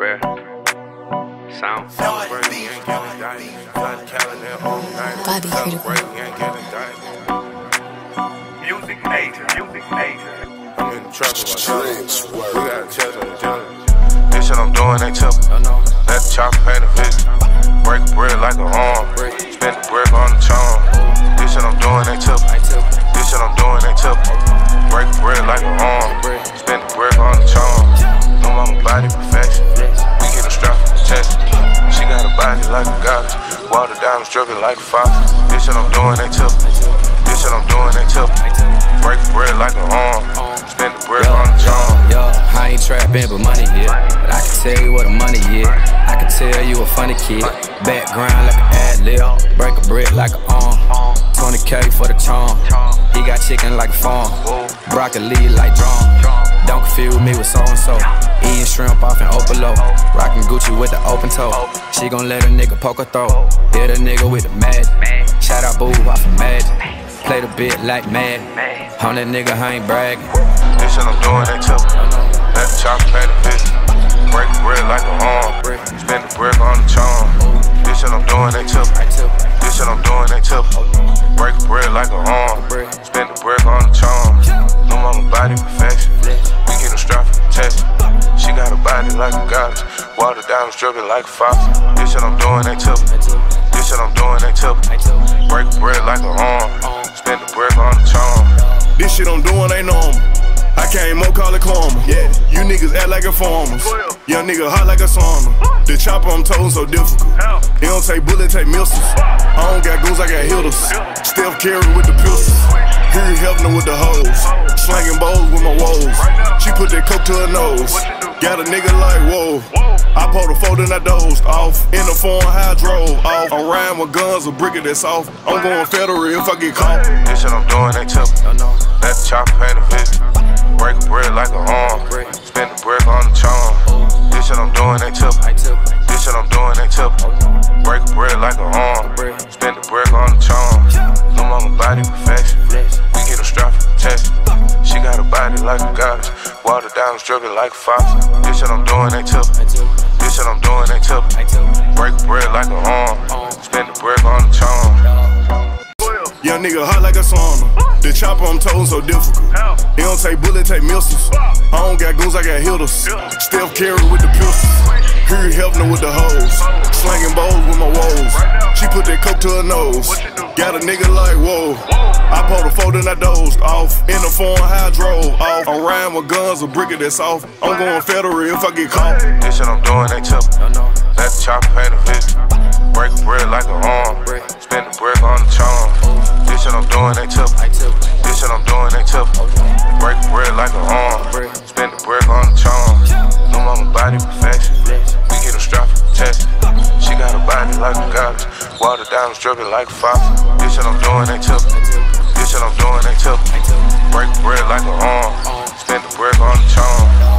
breath. Sound. Bobby critical. Music major, music major. I'm in the trap with my dollars. We got a chest on the jelly. This shit I'm doing ain't tip. Water down, struggling like a fox. This shit I'm doing ain't tip. This shit I'm doing ain't tip. Break bread like a arm. Spend the brick on the charm. Yo, I ain't trapping, but money here. But I can tell you what the money is. I can tell you a funny kid. Background like an ad lib. Break a brick like an arm. 20k for the charm. He got chicken like a farm. Broccoli like drum. Don't confuse me with so and so. Eating shrimp off an Opalo. Rockin' Gucci with the open toe. She gon' let a nigga poke her throat. Hit a nigga with the mag. Shout out Boo off of Magic. Play the bit like mad. On that nigga, I ain't bragging. This shit I'm doing ain't tip. Let the chopper paint a vision. Body like a goddess. Water down, dripping like a fox. This shit I'm doing ain't tip. This shit I'm doing ain't tip. Break bread like a arm. Spend the bread on the charm. This shit I'm doing ain't normal. I came up, call it karma. Yeah, you niggas act like a informers. Young nigga hot like a sauna. The chopper I'm toting so difficult. He don't take bullets, take missiles. I don't got goons, I got hitters. Steph Curry with the pistols. Hugh Hefner with the hoes. Slanging bowls with my woes. She put that coke to her nose. Got a nigga like whoa. I pulled a fold and I dozed off. In the foreign high drove off. I'm riding with guns, a brick that's off. I'm going federal if I get caught. This shit I'm doing ain't tip. Let the chopper paint a vision. Break a bread like a arm. Spend the brick on the charm. This shit I'm doing ain't tip. This shit I'm doing ain't tip. Break a bread like a arm. Spend the brick on the charm. No mama body perfection. Water down, dripping like fox. This shit I'm doing ain't tip. This shit I'm doing ain't tip. Break bread like a arm. Spend the brick on the charm. Young nigga hot like a sauna. The chopper I'm toting so difficult. He don't take bullets, take missiles. I don't got goons, I got hitters. Steph Curry with the pistols. Hugh Hefner with the hoes. Slanging bowls with my woes. She put that to her nose. Got a nigga like whoa. I pulled a fold and I dozed off. In the foreign high drove off. I'm riding with guns, a brick that's off. I'm going federal if I get caught. This shit I'm doing ain't tip. Let the chopper paint a vision. Break bread like a arm. Spend the brick on the charm. This shit I'm doing ain't tip. This shit I'm doing ain't tip. Break bread like a arm. Spend the brick on the charm. No mama body perfection. Down, dripping like fox. This shit I'm doing ain't tip. This shit I'm doing ain't tip. Break bread like a arm. Spend the brick on the charm.